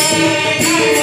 Sim.